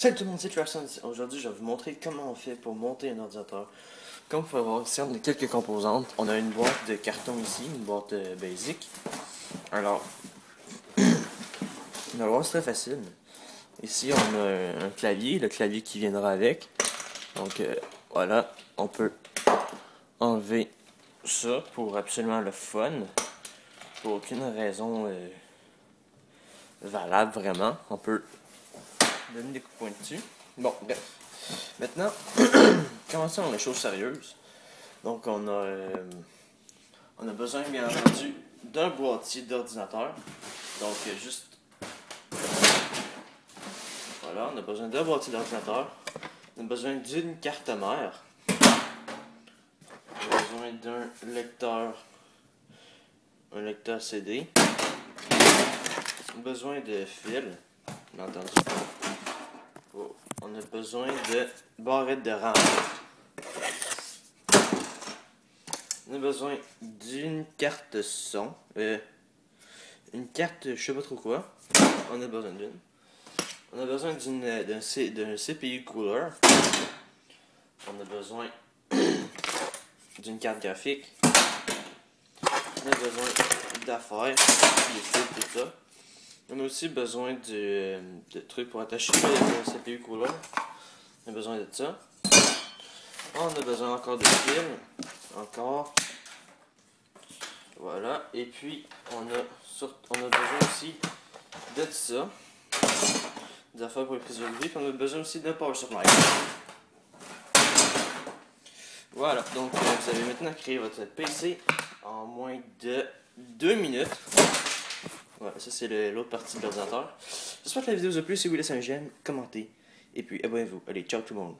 Salut tout le monde, c'est Trapson. Aujourd'hui, je vais vous montrer comment on fait pour monter un ordinateur. Comme vous pouvez voir ici, on a quelques composantes. On a une boîte de carton ici, une boîte euh, basic. Alors, on va c'est très facile. Ici, on a un clavier, le clavier qui viendra avec. Donc, euh, voilà, on peut enlever ça pour absolument le fun. Pour aucune raison euh, valable, vraiment. On peut donner des coups dessus. Bon, bref. Maintenant, commençons les choses sérieuses. Donc, on a, euh, on a besoin, bien entendu, d'un boîtier d'ordinateur. Donc, euh, juste. Voilà, on a besoin d'un boîtier d'ordinateur. On a besoin d'une carte mère. On a besoin d'un lecteur. Un lecteur CD. On a besoin de fil, Oh, on a besoin de barrettes de RAM. On a besoin d'une carte son. Euh, une carte, je sais pas trop quoi. On a besoin d'une. On a besoin d'une d'un CPU cooler. On a besoin d'une carte graphique. On a besoin d'affaires, tout ça. On a aussi besoin de, de trucs pour attacher le CPU cooler. On a besoin de ça. On a besoin encore de fils. Encore. Voilà. Et puis, on a, on a besoin aussi de ça. Des affaires pour les prises USB. Puis on a besoin aussi d'un power supply. Voilà. Donc, euh, vous avez maintenant créé votre PC en moins de 2 minutes. Voilà, ça c'est l'autre partie de l'ordinateur. J'espère que la vidéo vous a plu. Si vous laisser un j'aime, commentez. Et puis abonnez-vous. Allez, ciao tout le monde.